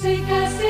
Sei que